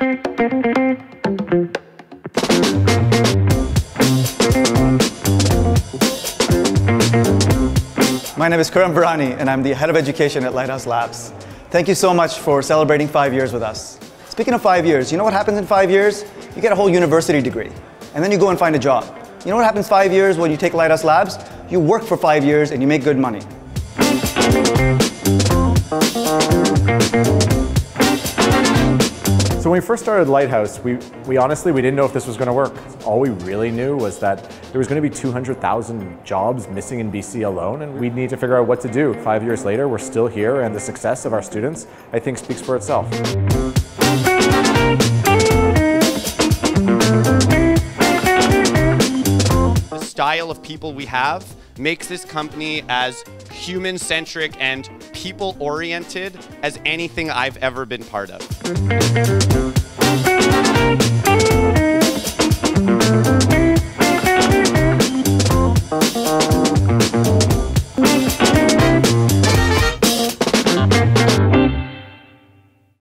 My name is Khurram Virani, and I'm the head of education at Lighthouse Labs. Thank you so much for celebrating five years with us. Speaking of five years, you know what happens in five years? You get a whole university degree, and then you go and find a job. You know what happens five years when you take Lighthouse Labs? You work for five years and you make good money. So when we first started Lighthouse, we, we honestly, we didn't know if this was gonna work. All we really knew was that there was gonna be 200,000 jobs missing in BC alone, and we'd need to figure out what to do. Five years later, we're still here, and the success of our students, I think, speaks for itself. Style of people we have makes this company as human centric and people oriented as anything I've ever been part of.